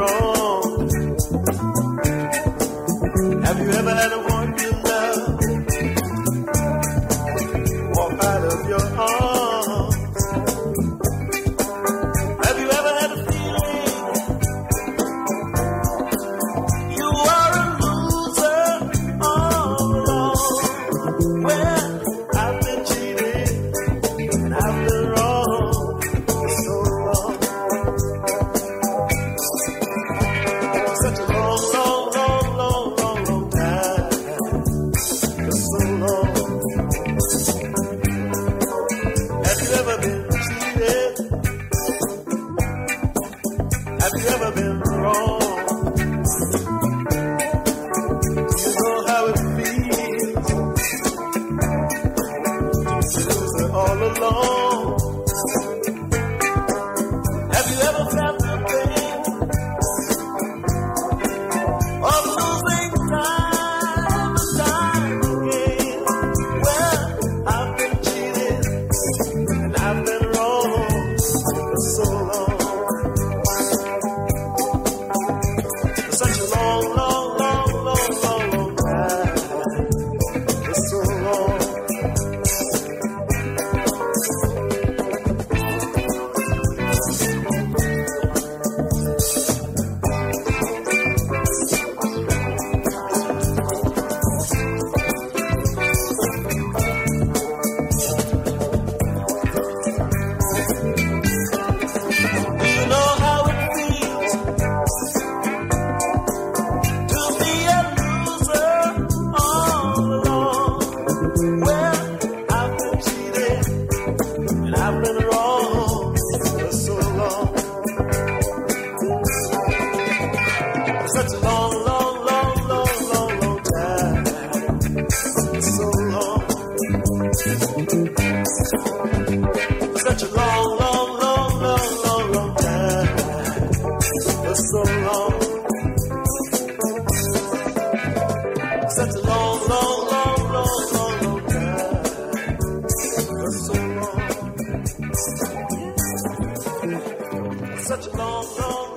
wrong? Have you ever had a one you love walk out of your arms? Have you ever had a feeling you are a loser all alone? Have you ever been wrong? such a long, long, long, long, long, long time. For so long. Such a long, long, long, long, long, long time. For so long. Such a long, long.